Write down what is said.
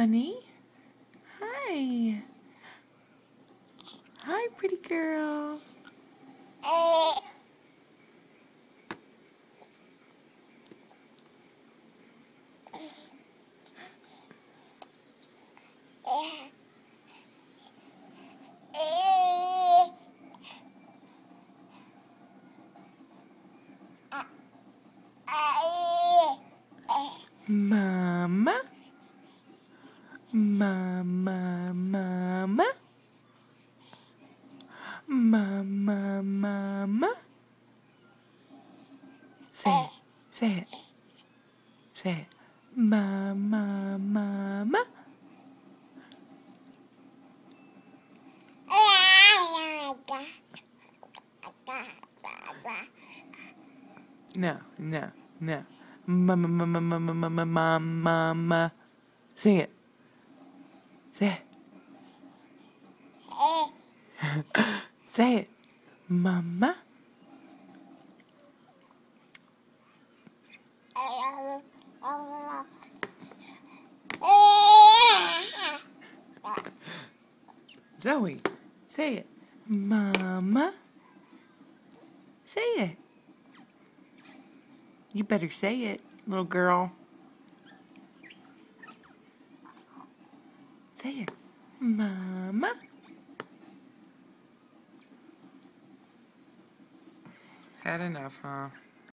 honey. Hi. Hi, pretty girl. Mama. Mama, mama. Mama, mama. Say it. Say it. Say it. Mama, mama. No, no, no. Mama, mama, mama, mama, mama. Sing it. Say it. Say it. Mama. Zoey. Say it. Mama. Say it. You better say it, little girl. Say it. Mama. Had enough, huh?